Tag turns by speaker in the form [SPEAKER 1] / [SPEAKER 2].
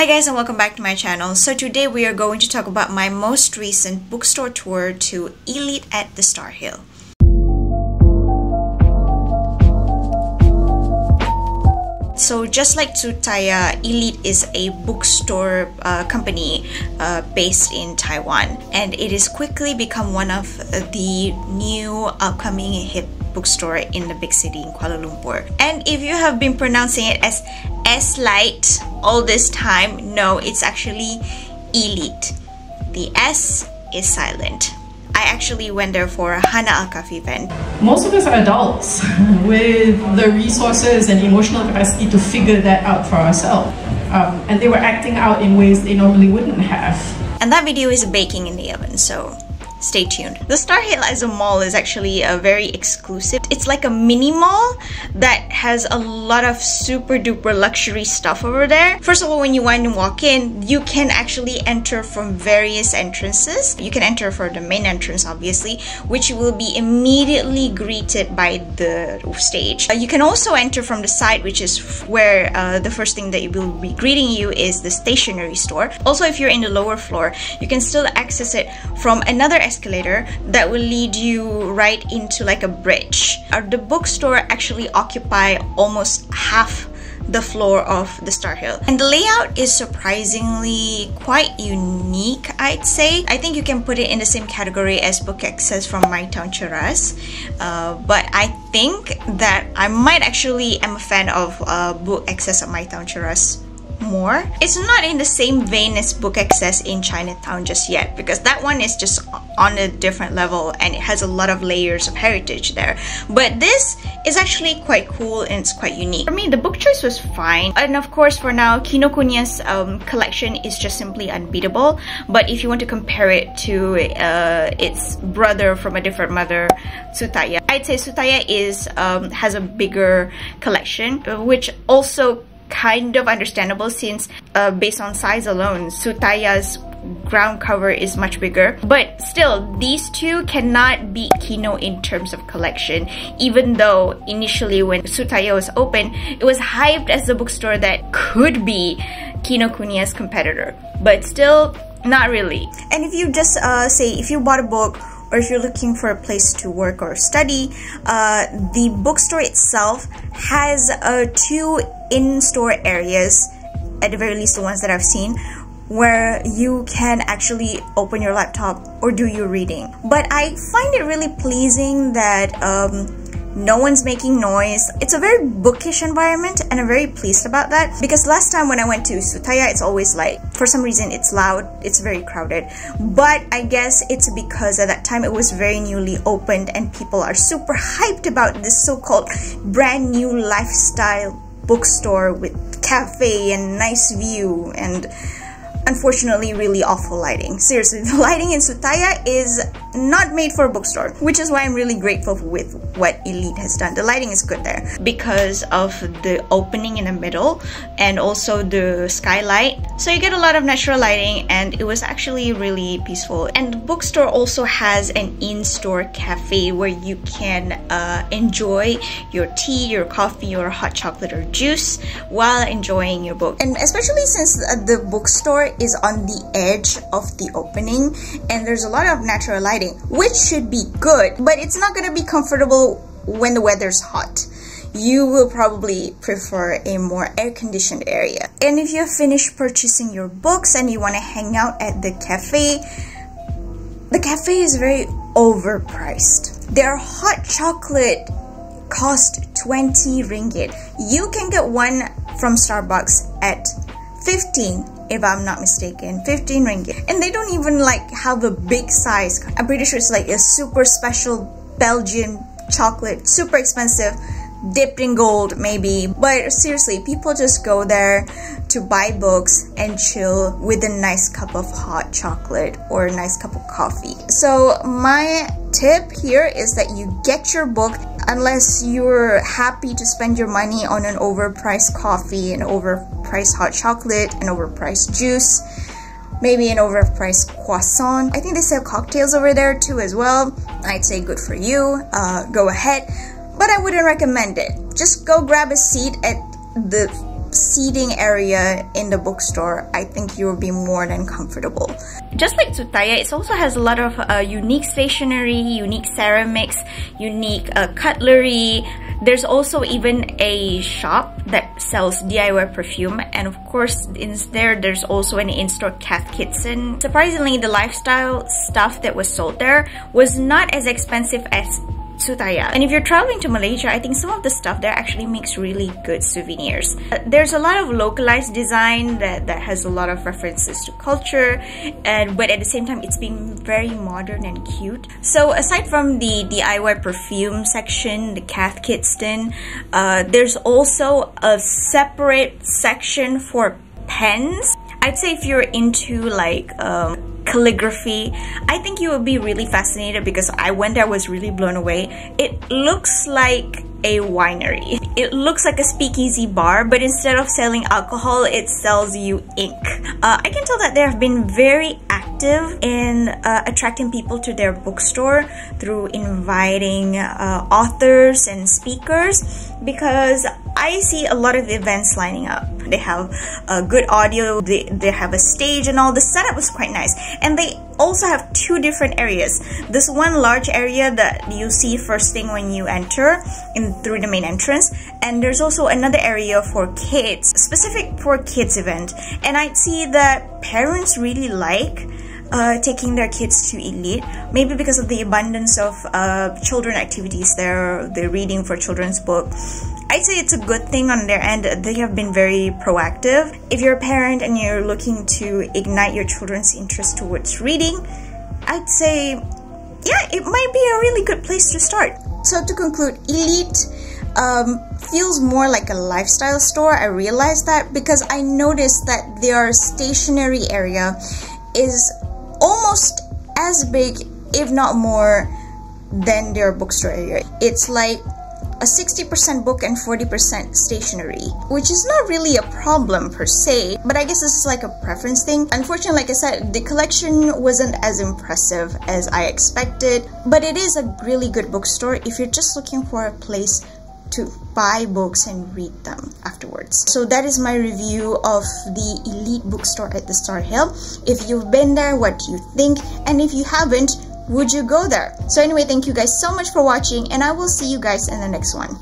[SPEAKER 1] Hi guys and welcome back to my channel. So today we are going to talk about my most recent bookstore tour to Eslite at the Starhill. So just like Tsutaya, Eslite is a bookstore uh, company uh, based in Taiwan and it has quickly become one of the new upcoming hip bookstore in the big city in Kuala Lumpur. And if you have been pronouncing it as S Light all this time, no, it's actually Elite. The S is silent. I actually went there for a Hana Al event.
[SPEAKER 2] Most of us are adults with the resources and emotional capacity to figure that out for ourselves. Um, and they were acting out in ways they normally wouldn't have.
[SPEAKER 1] And that video is baking in the oven, so stay tuned. The Starhill as a mall is actually a very exclusive. It's like a mini mall that has a lot of super duper luxury stuff over there. First of all, when you want to walk in, you can actually enter from various entrances. You can enter for the main entrance, obviously, which will be immediately greeted by the stage. Uh, you can also enter from the side, which is where uh, the first thing that will be greeting you is the stationery store. Also, if you're in the lower floor, you can still access it from another escalator that will lead you right into like a bridge. Uh, the bookstore actually occupy almost half the floor of the Starhill. And the layout is surprisingly quite unique, I'd say. I think you can put it in the same category as BookXcess from MyTown Cheras. Uh, but I think that I might actually am a fan of uh, BookXcess at MyTown Cheras more. It's not in the same vein as BookXcess in Chinatown just yet because that one is just on a different level and it has a lot of layers of heritage there. But this is actually quite cool and it's quite unique. For me, the book choice was fine. And of course, for now, Kinokuniya's um, collection is just simply unbeatable. But if you want to compare it to uh, its brother from a different mother, Tsutaya, I'd say Tsutaya is um, has a bigger collection, which also kind of understandable since uh, based on size alone, Tsutaya's ground cover is much bigger. But still, these two cannot beat Kino in terms of collection, even though initially when Tsutaya was open, it was hyped as the bookstore that could be Kinokuniya's competitor. But still, not really. And if you just uh, say, if you bought a book or if you're looking for a place to work or study, uh, the bookstore itself has uh, two in-store areas, at the very least the ones that I've seen, where you can actually open your laptop or do your reading. But I find it really pleasing that um, no one's making noise. It's a very bookish environment and I'm very pleased about that because last time when I went to Tsutaya, it's always like, for some reason it's loud, it's very crowded. But I guess it's because at that time it was very newly opened and people are super hyped about this so-called brand new lifestyle bookstore with cafe and nice view and unfortunately really awful lighting. Seriously, the lighting in Tsutaya is not made for a bookstore, which is why I'm really grateful with what Eslite has done. The lighting is good there because of the opening in the middle and also the skylight. So you get a lot of natural lighting and it was actually really peaceful. And the bookstore also has an in-store cafe where you can uh, enjoy your tea, your coffee, your hot chocolate or juice while enjoying your book. And especially since the bookstore is on the edge of the opening and there's a lot of natural which should be good, but it's not gonna be comfortable when the weather's hot you will probably prefer a more air-conditioned area. And if you have finished purchasing your books and you want to hang out at the cafe, the cafe is very overpriced. Their hot chocolate cost 20 ringgit. You can get one from Starbucks at 15 if I'm not mistaken 15 ringgit. And they don't even like have a big size. I'm pretty sure it's like a super special Belgian chocolate super expensive dipped in gold maybe. But seriously people just go there to buy books and chill with a nice cup of hot chocolate or a nice cup of coffee. So my tip here is that you get your book unless you're happy to spend your money on an overpriced coffee an overpriced hot chocolate an overpriced juice maybe an overpriced croissant. I think they sell cocktails over there too as well. I'd say good for you. Uh, go ahead but I wouldn't recommend it. Just go grab a seat at the seating area in the bookstore, I think you will be more than comfortable. Just like Tsutaya, it also has a lot of uh, unique stationery, unique ceramics, unique uh, cutlery. There's also even a shop that sells DIY perfume and of course in there there's also an in-store Cath Kidston. Surprisingly, the lifestyle stuff that was sold there was not as expensive as Tsutaya. And if you're traveling to Malaysia, I think some of the stuff there actually makes really good souvenirs. There's a lot of localized design that, that has a lot of references to culture, and but at the same time, it's being very modern and cute. So aside from the DIY perfume section, the Cath Kidston, uh, there's also a separate section for pens. I'd say if you're into like um, calligraphy. I think you will be really fascinated because I went there, I was really blown away. It looks like a winery. It looks like a speakeasy bar, but instead of selling alcohol, it sells you ink. Uh, I can tell that they have been very active in uh, attracting people to their bookstore through inviting uh, authors and speakers because I see a lot of events lining up. They have a good audio, they, they have a stage and all. The setup was quite nice. And they also have two different areas. This one large area that you see first thing when you enter in through the main entrance. And there's also another area for kids, specific for kids event. And I see that parents really like uh, taking their kids to Eslite, maybe because of the abundance of uh, children activities there, the reading for children's book. I'd say it's a good thing on their end. They have been very proactive. If you're a parent and you're looking to ignite your children's interest towards reading, I'd say, yeah, it might be a really good place to start. So to conclude, Eslite um, feels more like a lifestyle store. I realized that because I noticed that their stationery area is almost as big, if not more, than their bookstore area. It's like a 60% book and 40% stationery, which is not really a problem per se, but I guess this is like a preference thing. Unfortunately, like I said, the collection wasn't as impressive as I expected, but it is a really good bookstore if you're just looking for a place to buy books and read them afterwards. So that is my review of the Eslite bookstore at the Starhill. If you've been there, what do you think? And if you haven't, would you go there? So anyway, thank you guys so much for watching and I will see you guys in the next one.